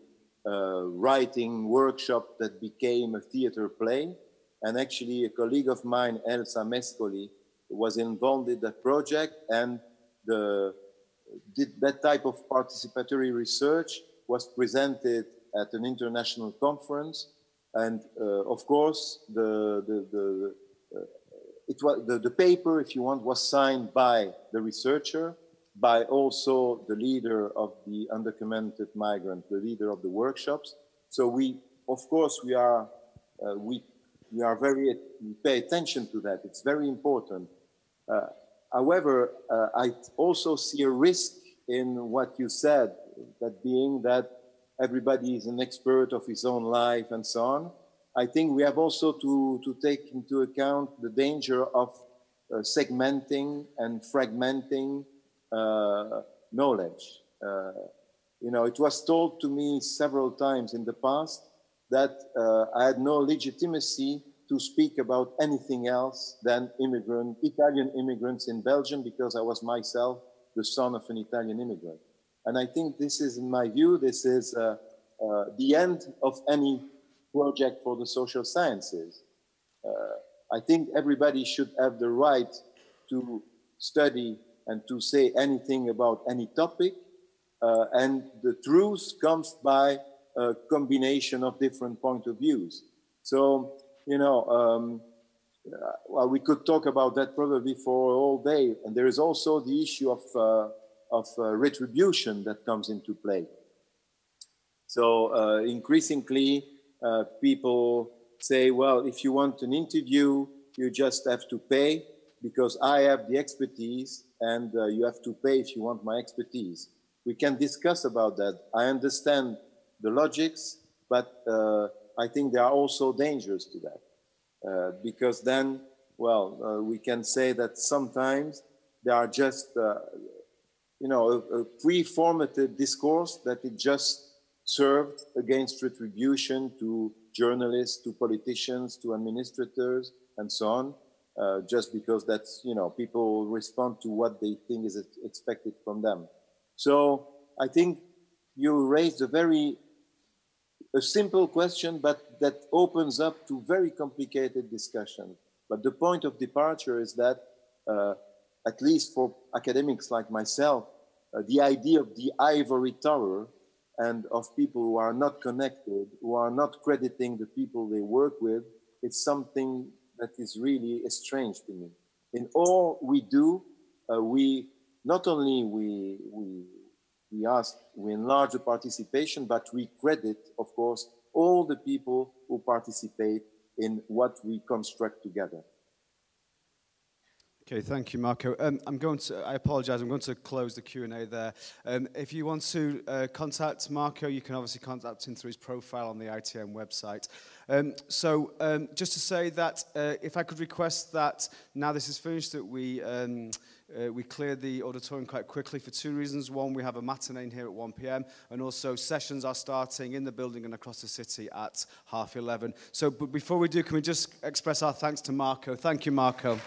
S3: writing workshop that became a theater play. And actually, a colleague of mine, Elsa Mescoli, was involved in that project and the, did that type of participatory research was presented at an international conference. And uh, of course, the, the, the, uh, it was, the, the paper, if you want, was signed by the researcher, by also the leader of the undocumented migrant, the leader of the workshops. So we, of course, we are, uh, we, we are very, we pay attention to that. It's very important. Uh, however, uh, I also see a risk in what you said, that being that everybody is an expert of his own life and so on. I think we have also to, to take into account the danger of uh, segmenting and fragmenting knowledge. Uh, you know, it was told to me several times in the past that uh, I had no legitimacy to speak about anything else than immigrant, Italian immigrants in Belgium because I was myself the son of an Italian immigrant. And I think this is, in my view, this is uh, uh, the end of any project for the social sciences. Uh, I think everybody should have the right to study and to say anything about any topic. Uh, and the truth comes by a combination of different point of views. So, you know, um, uh, well, we could talk about that probably for all day. And there is also the issue of, uh, of uh, retribution that comes into play. So uh, increasingly, uh, people say, well, if you want an interview, you just have to pay because I have the expertise and uh, you have to pay if you want my expertise. We can discuss about that. I understand the logics, but I think there are also dangers to that. Uh, because then, well, uh, we can say that sometimes there are just, uh, you know, a, a pre-formatted discourse that it just served against retribution to journalists, to politicians, to administrators, and so on, uh, just because that's, you know, people respond to what they think is expected from them. So I think you raised a very a simple question, but that opens up to very complicated discussion. But the point of departure is that, uh, at least for academics like myself, uh, the idea of the ivory tower and of people who are not connected, who are not crediting the people they work with, it's something that is really strange to me. In all we do, uh, we not only we, we we ask, we enlarge the participation, but we credit, of course, all the people who participate in what we construct together.
S1: Okay, thank you, Marco. Um, I'm going to, I apologize, I'm going to close the Q&A there. Um, if you want to uh, contact Marco, you can obviously contact him through his profile on the IETM website. Um, so um, just to say that uh, if I could request that now this is finished, that we, um, uh, we clear the auditorium quite quickly for two reasons. One, we have a matinee here at 1 p.m. and also sessions are starting in the building and across the city at half 11. So but before we do, can we just express our thanks to Marco. Thank you, Marco.